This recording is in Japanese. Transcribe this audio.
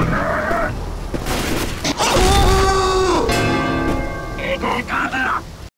逃げたんだ!